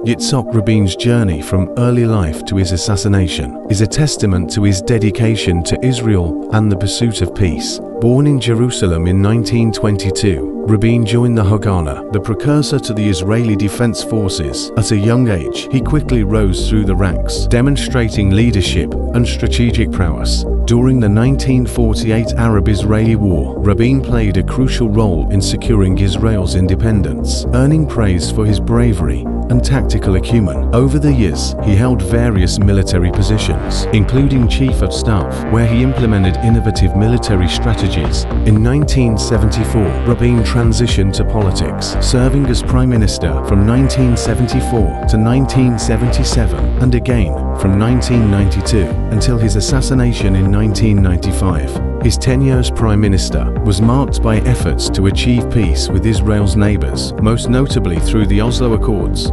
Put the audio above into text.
Yitzhak Rabin's journey from early life to his assassination is a testament to his dedication to Israel and the pursuit of peace. Born in Jerusalem in 1922, Rabin joined the Haganah, the precursor to the Israeli Defense Forces. At a young age, he quickly rose through the ranks, demonstrating leadership and strategic prowess. During the 1948 Arab-Israeli War, Rabin played a crucial role in securing Israel's independence, earning praise for his bravery and tactical acumen. Over the years, he held various military positions, including Chief of Staff, where he implemented innovative military strategies. In 1974, Rabin transitioned to politics, serving as Prime Minister from 1974 to 1977 and again from 1992 until his assassination in 1995. His tenure as Prime Minister was marked by efforts to achieve peace with Israel's neighbors, most notably through the Oslo Accords.